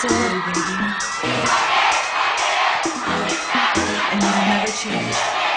possibility, baby. And it'll never change.